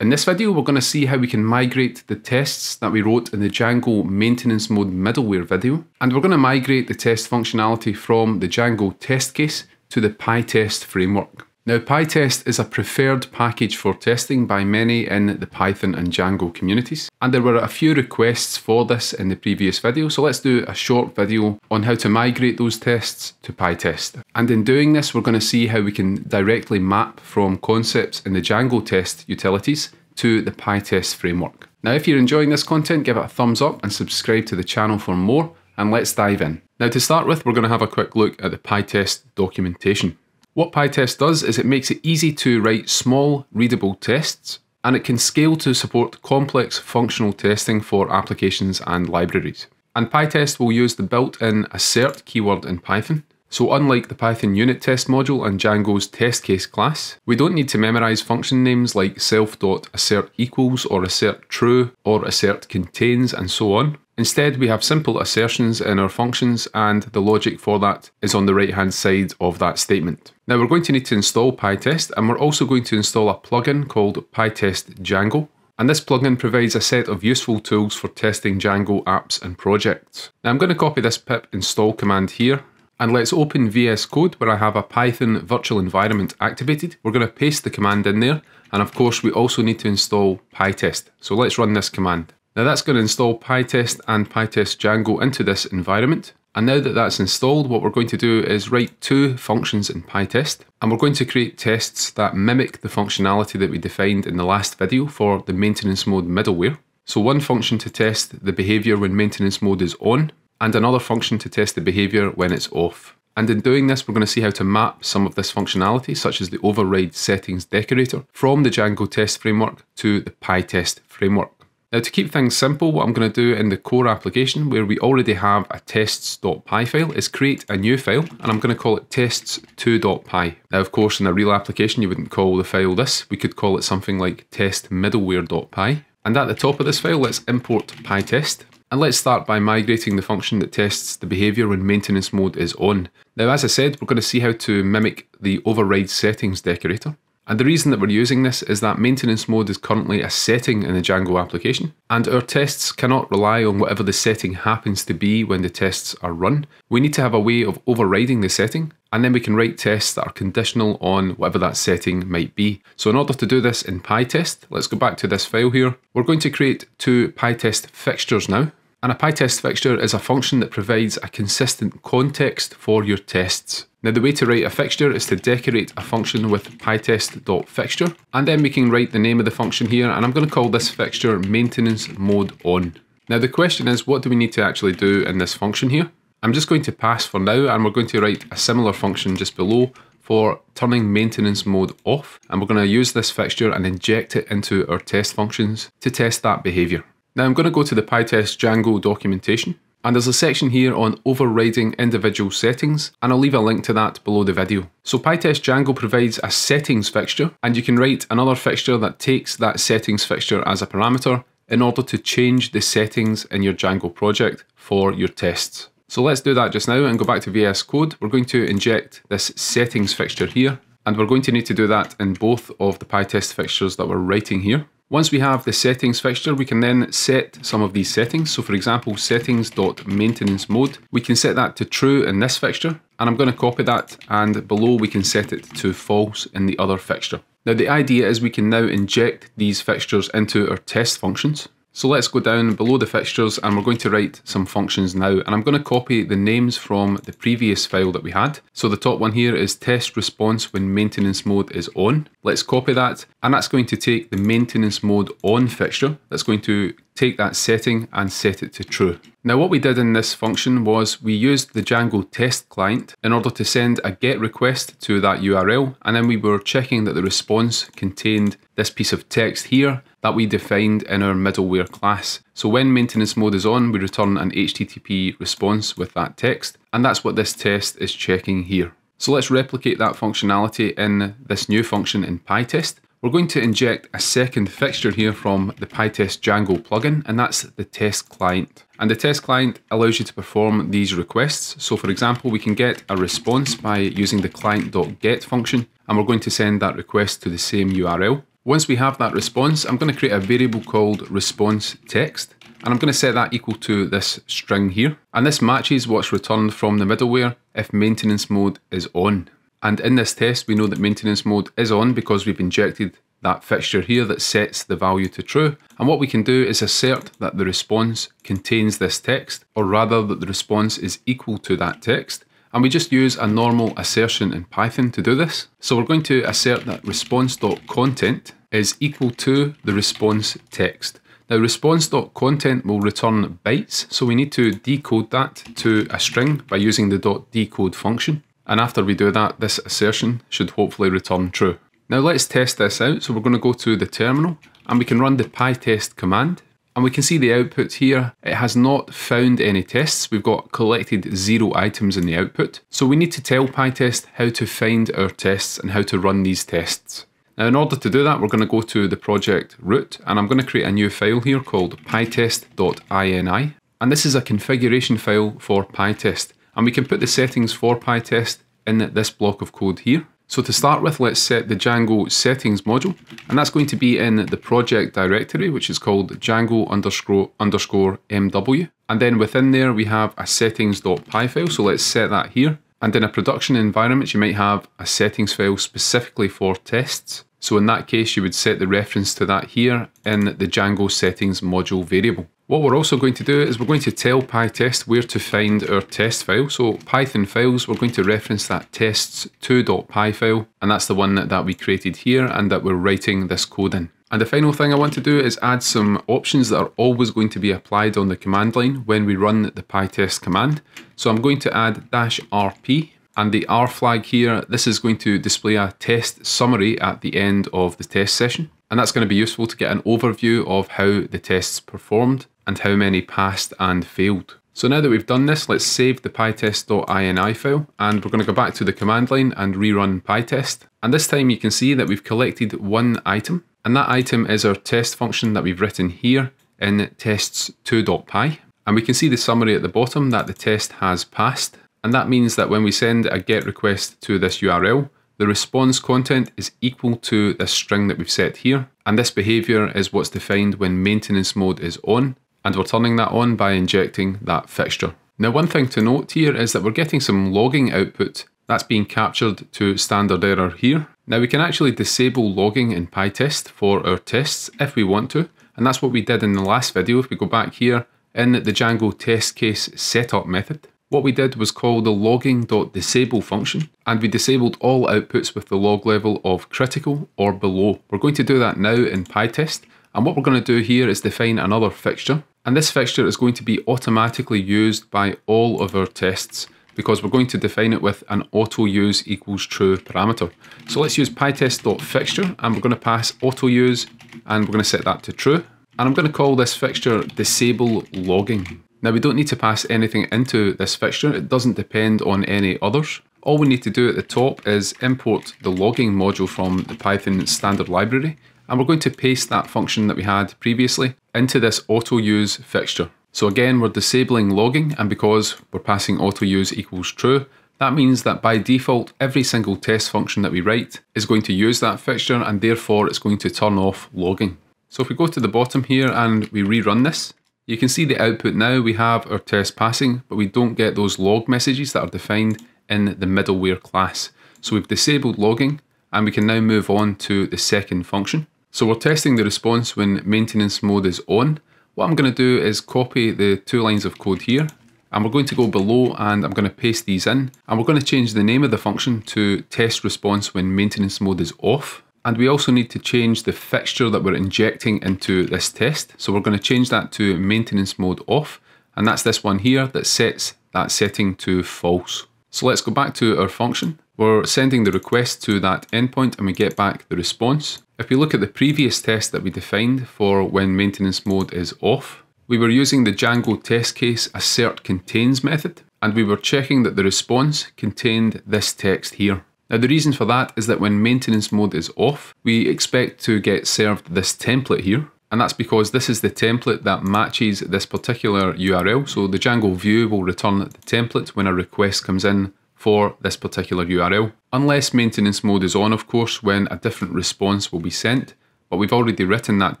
In this video, we're going to see how we can migrate the tests that we wrote in the Django maintenance mode middleware video. And we're going to migrate the test functionality from the Django test case to the PyTest framework. Now, PyTest is a preferred package for testing by many in the Python and Django communities. And there were a few requests for this in the previous video, so let's do a short video on how to migrate those tests to PyTest. And in doing this, we're going to see how we can directly map from concepts in the Django test utilities to the PyTest framework. Now, if you're enjoying this content, give it a thumbs up and subscribe to the channel for more, and let's dive in. Now, to start with, we're going to have a quick look at the PyTest documentation. What PyTest does is it makes it easy to write small, readable tests, and it can scale to support complex functional testing for applications and libraries. And PyTest will use the built-in assert keyword in Python. So unlike the Python unit test module and Django's test case class, we don't need to memorize function names like self.assert equals or assert true or assert contains and so on. Instead, we have simple assertions in our functions and the logic for that is on the right hand side of that statement. Now we're going to need to install PyTest and we're also going to install a plugin called PyTest Django. And this plugin provides a set of useful tools for testing Django apps and projects. Now I'm going to copy this pip install command here and let's open VS Code where I have a Python virtual environment activated. We're going to paste the command in there and of course we also need to install PyTest. So let's run this command. Now that's going to install PyTest and PyTest Django into this environment. And now that that's installed, what we're going to do is write two functions in PyTest. And we're going to create tests that mimic the functionality that we defined in the last video for the maintenance mode middleware. So one function to test the behavior when maintenance mode is on, and another function to test the behavior when it's off. And in doing this, we're going to see how to map some of this functionality, such as the override settings decorator, from the Django test framework to the PyTest framework. Now to keep things simple, what I'm going to do in the core application where we already have a tests.py file is create a new file and I'm going to call it tests2.py. Now of course in a real application you wouldn't call the file this, we could call it something like testmiddleware.py. And at the top of this file let's import pytest. And let's start by migrating the function that tests the behavior when maintenance mode is on. Now as I said, we're going to see how to mimic the override settings decorator. And the reason that we're using this is that maintenance mode is currently a setting in the Django application, and our tests cannot rely on whatever the setting happens to be when the tests are run. We need to have a way of overriding the setting, and then we can write tests that are conditional on whatever that setting might be. So in order to do this in PyTest, let's go back to this file here. We're going to create two PyTest fixtures now. And a PyTest fixture is a function that provides a consistent context for your tests. Now the way to write a fixture is to decorate a function with pytest.fixture and then we can write the name of the function here and I'm going to call this fixture maintenance mode on. Now the question is what do we need to actually do in this function here? I'm just going to pass for now and we're going to write a similar function just below for turning maintenance mode off and we're going to use this fixture and inject it into our test functions to test that behaviour. Now I'm going to go to the PyTest Django documentation and there's a section here on overriding individual settings and I'll leave a link to that below the video. So PyTest Django provides a settings fixture and you can write another fixture that takes that settings fixture as a parameter in order to change the settings in your Django project for your tests. So let's do that just now and go back to VS Code. We're going to inject this settings fixture here and we're going to need to do that in both of the PyTest fixtures that we're writing here. Once we have the settings fixture, we can then set some of these settings. So for example, settings.maintenance mode, we can set that to true in this fixture, and I'm going to copy that, and below we can set it to false in the other fixture. Now the idea is we can now inject these fixtures into our test functions. So let's go down below the fixtures and we're going to write some functions now. And I'm going to copy the names from the previous file that we had. So the top one here is test response when maintenance mode is on. Let's copy that. And that's going to take the maintenance mode on fixture. That's going to take that setting and set it to true. Now what we did in this function was we used the Django test client in order to send a GET request to that URL and then we were checking that the response contained this piece of text here that we defined in our middleware class. So when maintenance mode is on, we return an HTTP response with that text, and that's what this test is checking here. So let's replicate that functionality in this new function in PyTest. We're going to inject a second fixture here from the PyTest Django plugin, and that's the test client. And the test client allows you to perform these requests. So for example, we can get a response by using the client.get function, and we're going to send that request to the same URL. Once we have that response, I'm going to create a variable called response text. And I'm going to set that equal to this string here. And this matches what's returned from the middleware if maintenance mode is on. And in this test, we know that maintenance mode is on because we've injected that fixture here that sets the value to true. And what we can do is assert that the response contains this text, or rather that the response is equal to that text. And we just use a normal assertion in Python to do this. So we're going to assert that response.content is equal to the response text. Now response.content will return bytes, so we need to decode that to a string by using the .decode function. And after we do that, this assertion should hopefully return true. Now let's test this out. So we're going to go to the terminal and we can run the pytest command. And we can see the output here. It has not found any tests. We've got collected zero items in the output. So we need to tell PyTest how to find our tests and how to run these tests. Now in order to do that, we're going to go to the project root and I'm going to create a new file here called pytest.ini. And this is a configuration file for PyTest. And we can put the settings for PyTest in this block of code here. So to start with, let's set the Django settings module, and that's going to be in the project directory, which is called Django underscore, underscore MW. And then within there, we have a settings.py file. So let's set that here. And in a production environment, you might have a settings file specifically for tests. So in that case, you would set the reference to that here in the Django settings module variable. What we're also going to do is we're going to tell PyTest where to find our test file. So Python files, we're going to reference that tests2.py file, and that's the one that, that we created here and that we're writing this code in. And the final thing I want to do is add some options that are always going to be applied on the command line when we run the pytest command. So I'm going to add dash rp and the R flag here, this is going to display a test summary at the end of the test session. And that's going to be useful to get an overview of how the tests performed and how many passed and failed. So now that we've done this, let's save the pytest.ini file and we're going to go back to the command line and rerun pytest. And this time you can see that we've collected one item and that item is our test function that we've written here in tests2.py. And we can see the summary at the bottom that the test has passed. And that means that when we send a GET request to this URL, the response content is equal to this string that we've set here. And this behavior is what's defined when maintenance mode is on and we're turning that on by injecting that fixture. Now one thing to note here is that we're getting some logging output that's being captured to standard error here. Now we can actually disable logging in PyTest for our tests if we want to, and that's what we did in the last video. If we go back here in the Django test case setup method, what we did was call the logging.disable function, and we disabled all outputs with the log level of critical or below. We're going to do that now in PyTest, and what we're going to do here is define another fixture. And this fixture is going to be automatically used by all of our tests because we're going to define it with an auto use equals true parameter. So let's use pytest.fixture and we're going to pass auto use and we're going to set that to true. And I'm going to call this fixture disable logging. Now we don't need to pass anything into this fixture. It doesn't depend on any others. All we need to do at the top is import the logging module from the Python standard library and we're going to paste that function that we had previously into this auto use fixture. So again, we're disabling logging and because we're passing auto use equals true, that means that by default, every single test function that we write is going to use that fixture and therefore it's going to turn off logging. So if we go to the bottom here and we rerun this, you can see the output now. We have our test passing, but we don't get those log messages that are defined in the middleware class. So we've disabled logging and we can now move on to the second function. So we're testing the response when maintenance mode is on. What I'm going to do is copy the two lines of code here and we're going to go below and I'm going to paste these in and we're going to change the name of the function to test response when maintenance mode is off. And we also need to change the fixture that we're injecting into this test. So we're going to change that to maintenance mode off. And that's this one here that sets that setting to false. So let's go back to our function. We're sending the request to that endpoint and we get back the response. If we look at the previous test that we defined for when maintenance mode is off, we were using the Django test case assert contains method, and we were checking that the response contained this text here. Now the reason for that is that when maintenance mode is off, we expect to get served this template here, and that's because this is the template that matches this particular URL. So the Django view will return the template when a request comes in for this particular URL. Unless maintenance mode is on, of course, when a different response will be sent. but we've already written that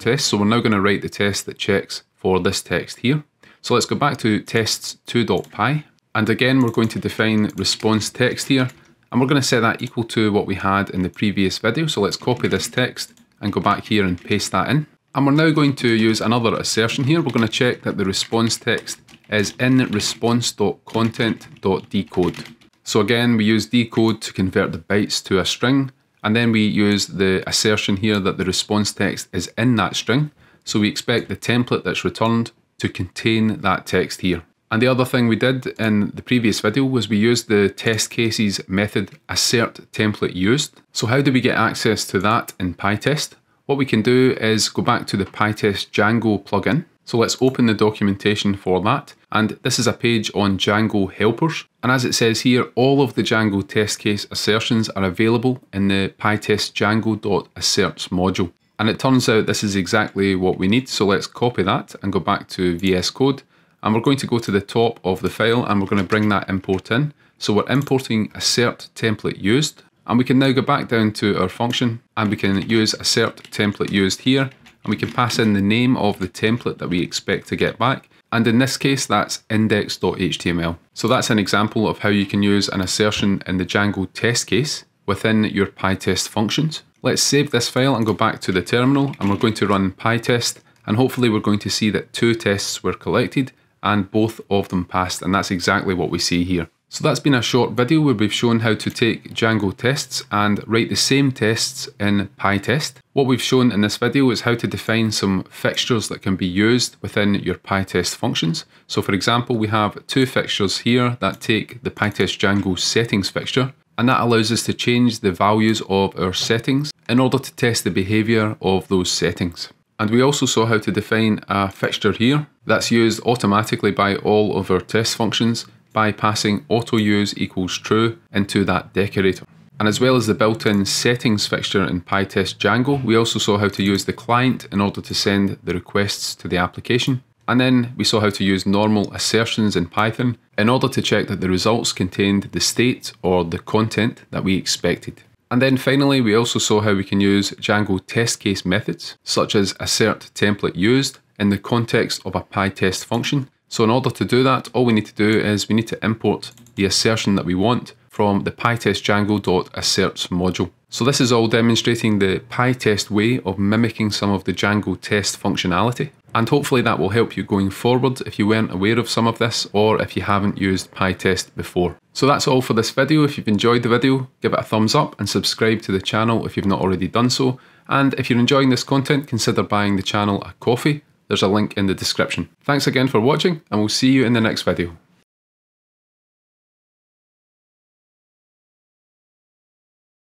test, so we're now going to write the test that checks for this text here. So let's go back to tests2.py, and again we're going to define response text here, and we're going to set that equal to what we had in the previous video. So let's copy this text and go back here and paste that in. And we're now going to use another assertion here. We're going to check that the response text is in response.content.decode. So again, we use decode to convert the bytes to a string, and then we use the assertion here that the response text is in that string. So we expect the template that's returned to contain that text here. And the other thing we did in the previous video was we used the test cases method assert template used. So how do we get access to that in PyTest? What we can do is go back to the PyTest Django plugin. So let's open the documentation for that. And this is a page on Django helpers. And as it says here, all of the Django test case assertions are available in the PyTest Django.asserts module. And it turns out this is exactly what we need. So let's copy that and go back to VS Code. And we're going to go to the top of the file and we're going to bring that import in. So we're importing assert template used. And we can now go back down to our function and we can use assert template used here and we can pass in the name of the template that we expect to get back. And in this case, that's index.html. So that's an example of how you can use an assertion in the Django test case within your PyTest functions. Let's save this file and go back to the terminal and we're going to run PyTest and hopefully we're going to see that two tests were collected and both of them passed and that's exactly what we see here. So that's been a short video where we've shown how to take Django tests and write the same tests in PyTest. What we've shown in this video is how to define some fixtures that can be used within your PyTest functions. So for example, we have two fixtures here that take the PyTest Django settings fixture and that allows us to change the values of our settings in order to test the behavior of those settings. And we also saw how to define a fixture here that's used automatically by all of our test functions by passing auto use equals true into that decorator. And as well as the built-in settings fixture in PyTest Django, we also saw how to use the client in order to send the requests to the application. And then we saw how to use normal assertions in Python in order to check that the results contained the state or the content that we expected. And then finally, we also saw how we can use Django test case methods, such as assert template used in the context of a PyTest function so in order to do that, all we need to do is we need to import the assertion that we want from the pytest django.asserts module. So this is all demonstrating the PyTest way of mimicking some of the Django test functionality. And hopefully that will help you going forward if you weren't aware of some of this or if you haven't used PyTest before. So that's all for this video. If you've enjoyed the video, give it a thumbs up and subscribe to the channel if you've not already done so. And if you're enjoying this content, consider buying the channel a coffee there's a link in the description. Thanks again for watching and we'll see you in the next video.